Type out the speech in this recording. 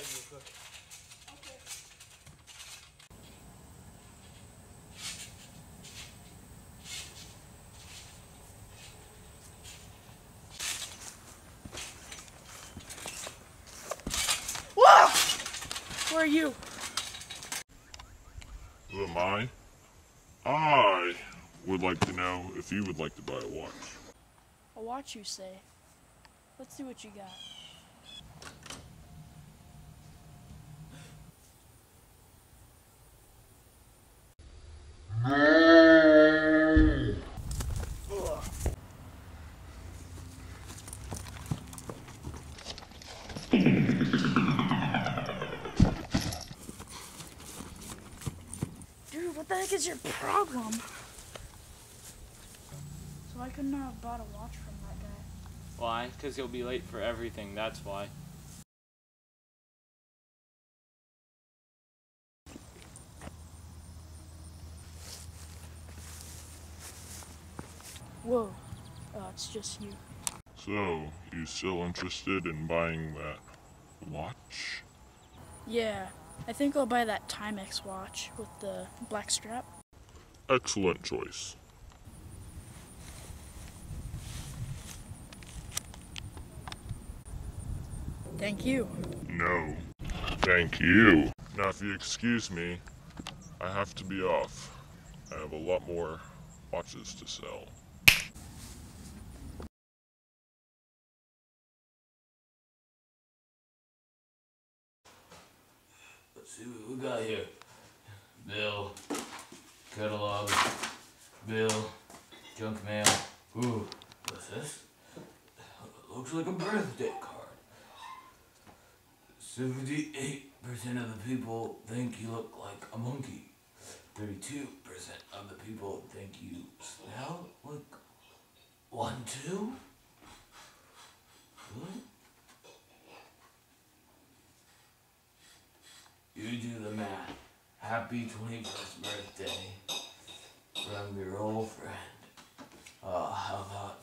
you cook Whoa! Are you? Who am I? I would like to know if you would like to buy a watch. A watch, you say? Let's see what you got. Dude, what the heck is your problem? So I couldn't have bought a watch from that guy. Why? Because you'll be late for everything, that's why. Whoa, uh, it's just you. So, you still interested in buying that watch? Yeah, I think I'll buy that Timex watch with the black strap. Excellent choice. Thank you. No. Thank you. Now, if you excuse me, I have to be off. I have a lot more watches to sell. See what we got here. Bill, catalog, bill, junk mail. Ooh, what's this? Looks like a birthday card. Seventy-eight percent of the people think you look like a monkey. Thirty-two percent of the people think you smell like one too. happy 21st birthday from your old friend. Oh, how about